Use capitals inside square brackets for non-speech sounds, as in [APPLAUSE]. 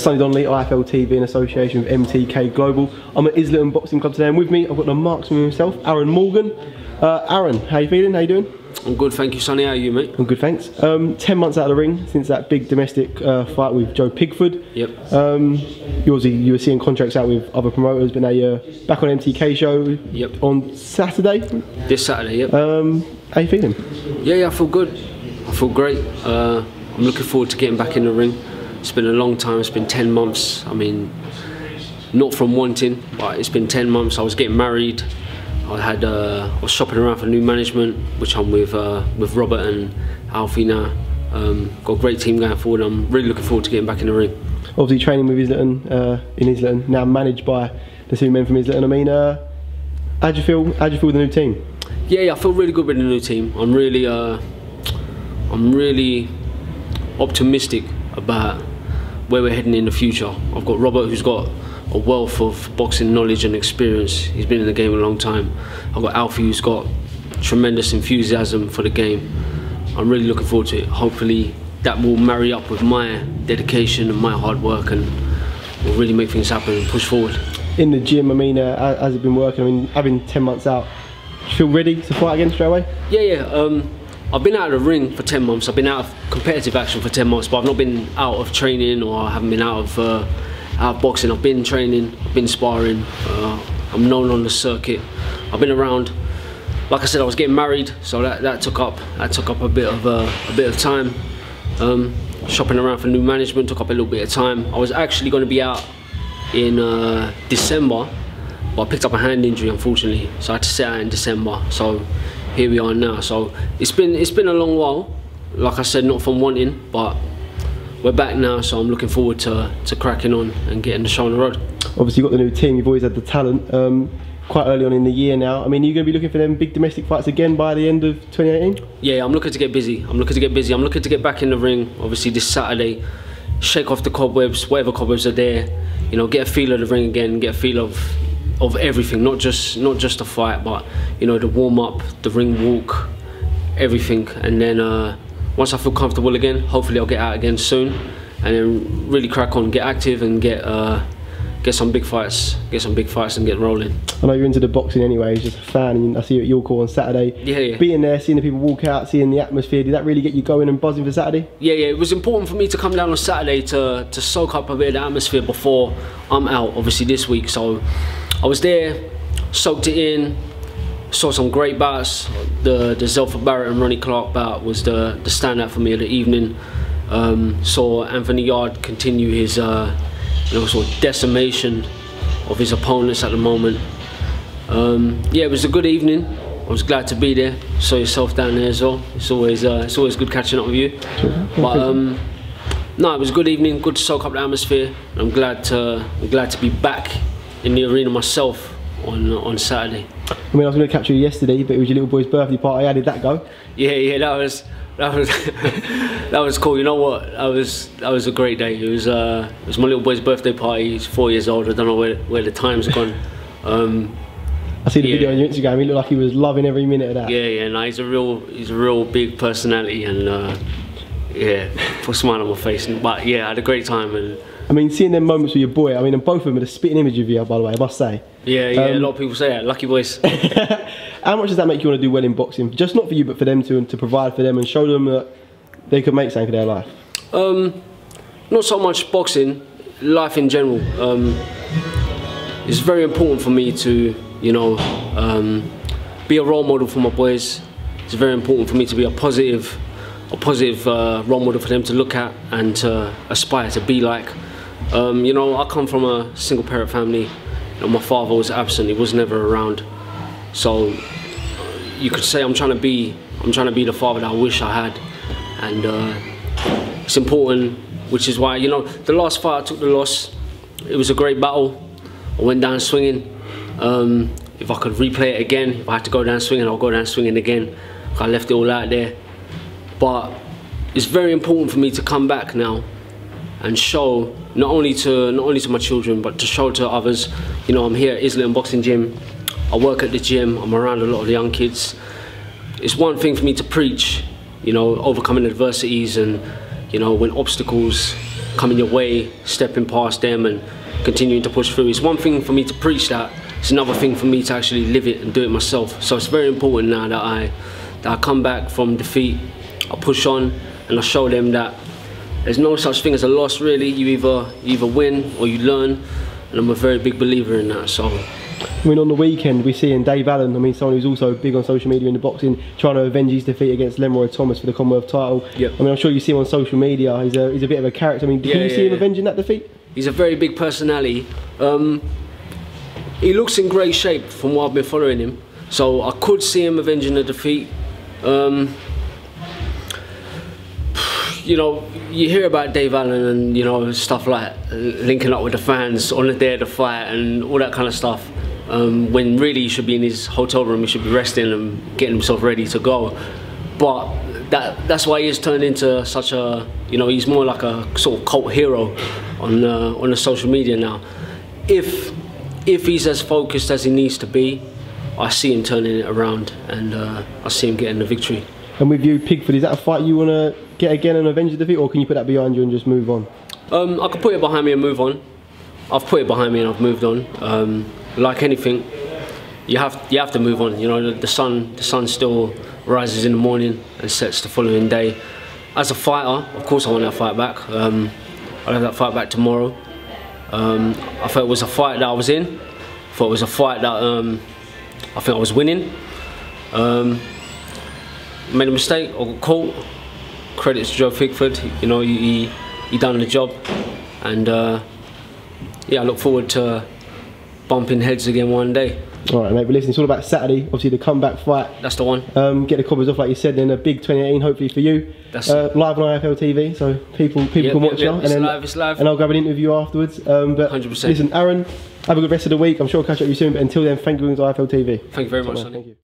Sonny Donnelly, IFL TV in association with MTK Global. I'm at Islington Boxing Club today and with me I've got the marksman himself, Aarron Morgan. Uh, Aarron, how you feeling? How you doing? I'm good, thank you, Sonny. How are you, mate? I'm good, thanks. Um, Ten months out of the ring since that big domestic uh, fight with Joe Pigford. Yep. Um, you obviously you were seeing contracts out with other promoters, but now you're back on MTK show Yep. on Saturday. This Saturday, yep. Um, how you feeling? yeah, yeah, I feel good. I feel great. Uh, I'm looking forward to getting back in the ring. It's been a long time. It's been 10 months. I mean, not from wanting, but it's been 10 months. I was getting married. I had uh, I was shopping around for new management, which I'm with uh, with Robert and Alfie now. Um, got a great team going forward. I'm really looking forward to getting back in the ring. Obviously training with Islington uh, in Islington, now managed by the two men from Islington. I mean, uh, how do you feel? How do you feel with the new team? Yeah, yeah, I feel really good with the new team. I'm really, uh, I'm really optimistic about where we're heading in the future. I've got Robert, who's got a wealth of boxing knowledge and experience. He's been in the game a long time. I've got Alfie, who's got tremendous enthusiasm for the game. I'm really looking forward to it. Hopefully, that will marry up with my dedication and my hard work, and will really make things happen and push forward. In the gym, I mean, uh, has it been working? I mean, having 10 months out, do you feel ready to fight again straight away? Yeah, yeah. Um, I've been out of the ring for 10 months. I've been out of competitive action for 10 months, but I've not been out of training or I haven't been out of, uh, out of boxing. I've been training, been sparring. Uh, I'm known on the circuit. I've been around. Like I said, I was getting married, so that, that took up that took up a bit of uh, a bit of time. Um, shopping around for new management took up a little bit of time. I was actually going to be out in uh, December, but I picked up a hand injury unfortunately, so I had to sit out in December. So here we are now. So it's been it's been a long while. Like I said, not from wanting, but we're back now. So I'm looking forward to to cracking on and getting the show on the road. Obviously, you've got the new team, you've always had the talent. Um, quite early on in the year now. I mean, you're you going to be looking for them big domestic fights again by the end of 2018? Yeah, I'm looking to get busy. I'm looking to get busy. I'm looking to get back in the ring. Obviously this Saturday, shake off the cobwebs, whatever cobwebs are there. You know, get a feel of the ring again, get a feel of of everything, not just not just the fight, but you know the warm up, the ring walk, everything. And then uh, once I feel comfortable again, hopefully I'll get out again soon, and then really crack on, get active, and get. Uh, Get some big fights, get some big fights, and get rolling. I know you're into the boxing anyway, just a fan, and I see you at your call on Saturday. Yeah, yeah. Being there, seeing the people walk out, seeing the atmosphere, did that really get you going and buzzing for Saturday? Yeah, yeah. It was important for me to come down on Saturday to to soak up a bit of the atmosphere before I'm out. Obviously this week, so I was there, soaked it in, saw some great bouts. The the Zelfa Barrett and Ronnie Clark bout was the the standout for me of the evening. Um, saw Anthony Yarde continue his uh, you know sort of decimation of his opponents at the moment. Um, yeah, it was a good evening. I was glad to be there. Saw yourself down there as well. It's always uh, it's always good catching up with you. But um, no, it was a good evening. Good to soak up the atmosphere. I'm glad to I'm glad to be back in the arena myself on on Saturday. I mean, I was going to catch you yesterday, but it was your little boy's birthday party. How did that go? Yeah, yeah, that was that was [LAUGHS] that was cool. You know what? That was that was a great day. It was uh, it was my little boy's birthday party. He's four years old. I don't know where where the time's gone. [LAUGHS] Um, I see the Yeah. video on your Instagram. He looked like he was loving every minute of that. yeah, yeah. No, he's a real he's a real big personality and. Uh, yeah, [LAUGHS] put a smile on my face. But yeah, I had a great time and I mean, seeing them moments with your boy. I mean, and both of them are the spitting image of you, by the way. I must say. yeah, yeah. a Um, lot of people say that. Lucky boys. [LAUGHS] How much does that make you want to do well in boxing? Just not for you, but for them to and to provide for them and show them that they could make something for their life. Um, not so much boxing, life in general. Um, it's very important for me to, you know, um, be a role model for my boys. It's very important for me to be a positive, a positive uh, role model for them to look at and to aspire to be like. Um, you know, I come from a single parent family. You know, my father was absent; he was never around. So you could say I'm trying to be, I'm trying to be the father that I wish I had, and. Uh, it's important, which is why, you know, the last fight I took the loss. It was a great battle. I went down swinging. Um, if I could replay it again, if I had to go down swinging, I'll go down swinging again. I left it all out there. But it's very important for me to come back now and show not only to not only to my children, but to show to others. You know, I'm here at Islington Boxing Gym. I work at the gym. I'm around a lot of the young kids. It's one thing for me to preach, you know, overcoming adversities and you know when obstacles come in your way, stepping past them and continuing to push through. It's one thing for me to preach that, it's another thing for me to actually live it and do it myself. So it's very important now that I, that I come back from defeat, I push on and I show them that there's no such thing as a loss really. You either, you either win or you learn and I'm a very big believer in that. So I mean, on the weekend, we're seeing Dave Allen, I mean, someone who's also big on social media in the boxing, trying to avenge his defeat against Lenroy Thomas for the Commonwealth title. Yep. I mean, I'm sure you see him on social media. He's a, he's a bit of a character. I mean, Yeah, can you yeah, see him yeah. avenging that defeat? He's a very big personality. Um, he looks in great shape from what I've been following him. So I could see him avenging the defeat. Um, you know, you hear about Dave Allen and you know stuff like linking up with the fans on the day of the fight and all that kind of stuff. Um, when really he should be in his hotel room, he should be resting and getting himself ready to go. But that that's why he's turned into such a you know he's more like a sort of cult hero on uh, on the social media now. If if he's as focused as he needs to be, I see him turning it around and uh, I see him getting the victory. And with you, Pigford, is that a fight you want to get again and avenge the defeat, or can you put that behind you and just move on? Um, I could put it behind me and move on. I've put it behind me and I've moved on. Um, like anything, you have you have to move on. You know, the, sun the sun still rises in the morning and sets the following day. As a fighter, of course, I want that fight back. Um, I'll have that fight back tomorrow. Um, I felt it was a fight that I was in. I thought it was a fight that um, I think I was winning. Um, made a mistake. I got caught. Credits to Joe Pigford. You know, he he, done the job, and uh, yeah, I look forward to bumping heads again one day. All right, mate. But listen, it's all about Saturday. Obviously, the comeback fight. That's the one. Um, get the coppers off, like you said, then a big 2018, hopefully for you. That's uh, live on IFL TV, so people people Yep, can watch yep, you. it's and then, live, it's live. And I'll grab an interview afterwards. Um, but 100%. listen, Aarron, have a good rest of the week. I'm sure I'll catch up with you soon. But until then, thank you, for IFL TV. Thank you very much, Sonny. Thank you.